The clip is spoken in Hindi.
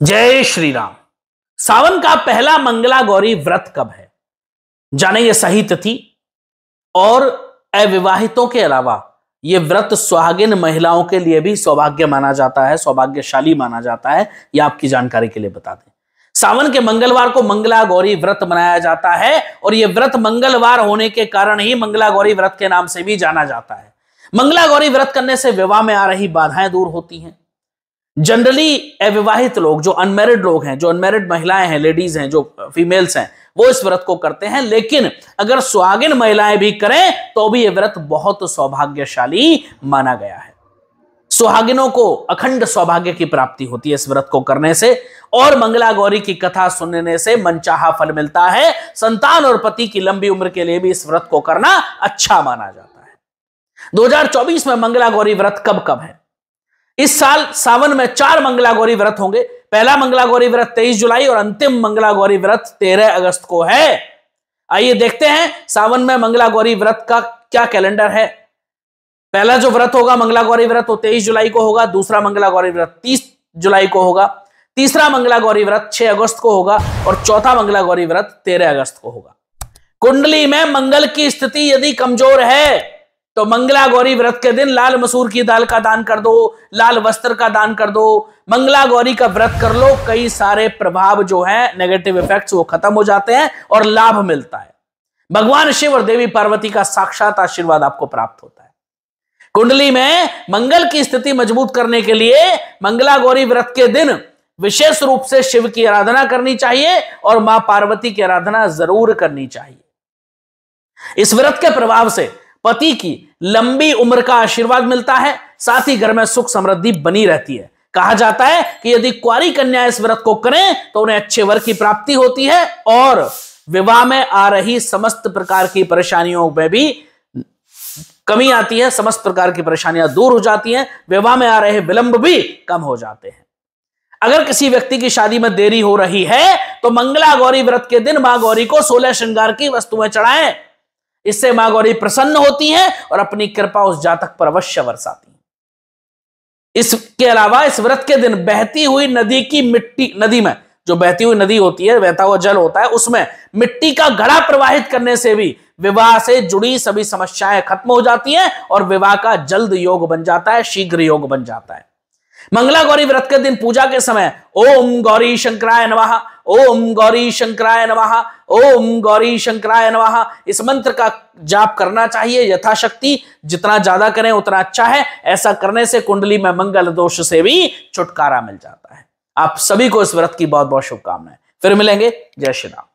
जय श्री राम सावन का पहला मंगला गौरी व्रत कब है? जाने ये सही तिथि और अविवाहितों के अलावा ये व्रत सुहागिन महिलाओं के लिए भी सौभाग्य माना जाता है, सौभाग्यशाली माना जाता है यह आपकी जानकारी के लिए बता दें। सावन के मंगलवार को मंगला गौरी व्रत मनाया जाता है और यह व्रत मंगलवार होने के कारण ही मंगला गौरी व्रत के नाम से भी जाना जाता है। मंगला गौरी व्रत करने से विवाह में आ रही बाधाएँ दूर होती हैं। जनरली अविवाहित लोग, जो अनमेरिड लोग हैं, जो अनमेरिड महिलाएँ हैं लेडीज़ हैं, जो फीमेल्स हैं, वो इस व्रत को करते हैं, लेकिन अगर सुहागिन महिलाएँ भी करें तो भी यह व्रत बहुत सौभाग्यशाली माना गया है। सुहागिनों को अखंड सौभाग्य की प्राप्ति होती है इस व्रत को करने से, और मंगला गौरी की कथा सुनने से मनचाहा फल मिलता है। संतान और पति की लंबी उम्र के लिए भी इस व्रत को करना अच्छा माना जाता है। 2024 में मंगला गौरी व्रत कब कब है? इस साल सावन में चार मंगला गौरी व्रत होंगे। पहला मंगला गौरी व्रत तेईस जुलाई और अंतिम मंगला गौरी व्रत तेरह अगस्त को है। आइए देखते हैं सावन में मंगला गौरी व्रत का क्या कैलेंडर है। पहला जो व्रत होगा मंगला गौरी व्रत, वो तेईस जुलाई को होगा। दूसरा मंगला गौरी व्रत तीस जुलाई को होगा। तीसरा मंगला गौरी व्रत छह अगस्त को होगा और चौथा मंगला गौरी व्रत तेरह अगस्त को होगा। कुंडली में मंगल की स्थिति यदि कमज़ोर है तो मंगला गौरी व्रत के दिन लाल मसूर की दाल का दान कर दो, लाल वस्त्र का दान कर दो। मंगला गौरी का व्रत कर लो, कई सारे प्रभाव जो है नेगेटिव इफेक्ट्स वो खत्म हो जाते हैं और लाभ मिलता है। भगवान शिव और देवी पार्वती का साक्षात आशीर्वाद आपको प्राप्त होता है। कुंडली में मंगल की स्थिति मज़बूत करने के लिए मंगला गौरी व्रत के दिन विशेष रूप से शिव की आराधना करनी चाहिए और माँ पार्वती की आराधना ज़रूर करनी चाहिए। इस व्रत के प्रभाव से पति की लंबी उम्र का आशीर्वाद मिलता है, साथ ही घर में सुख समृद्धि बनी रहती है। कहा जाता है कि यदि कुआरी कन्या इस व्रत को करें तो उन्हें अच्छे वर्ग की प्राप्ति होती है और विवाह में आ रही समस्त प्रकार की परेशानियों में भी कमी आती है, समस्त प्रकार की परेशानियाँ दूर हो जाती हैं, विवाह में आ रहे विलंब भी कम हो जाते हैं। अगर किसी व्यक्ति की शादी में देरी हो रही है तो मंगला गौरी व्रत के दिन माँ गौरी को सोलह श्रृंगार की वस्तुएँ चढ़ाएँ। इससे माँ गौरी प्रसन्न होती हैं और अपनी कृपा उस जातक पर अवश्य बरसाती है। इसके अलावा इस व्रत के दिन बहती हुई नदी की मिट्टी, नदी में जो बहती हुई नदी होती है, बहता हुआ जल होता है, उसमें मिट्टी का घड़ा प्रवाहित करने से भी विवाह से जुड़ी सभी समस्याएँ खत्म हो जाती हैं और विवाह का जल्द योग बन जाता है, शीघ्र योग बन जाता है। मंगला गौरी व्रत के दिन पूजा के समय, ओम गौरी शंकराय नमः, ओम गौरी शंकराय नमः, ओम गौरी शंकराय नमः। इस मंत्र का जाप करना चाहिए, यथाशक्ति, जितना ज़्यादा करें उतना अच्छा है। ऐसा करने से कुंडली में मंगल दोष से भी छुटकारा मिल जाता है। आप सभी को इस व्रत की बहुत बहुत शुभकामनाएँ। फिर मिलेंगे। जय श्री राम।